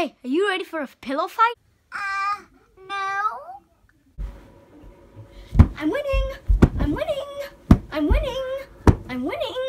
Hey, are you ready for a pillow fight? Uh, no. I'm winning! I'm winning! I'm winning! I'm winning!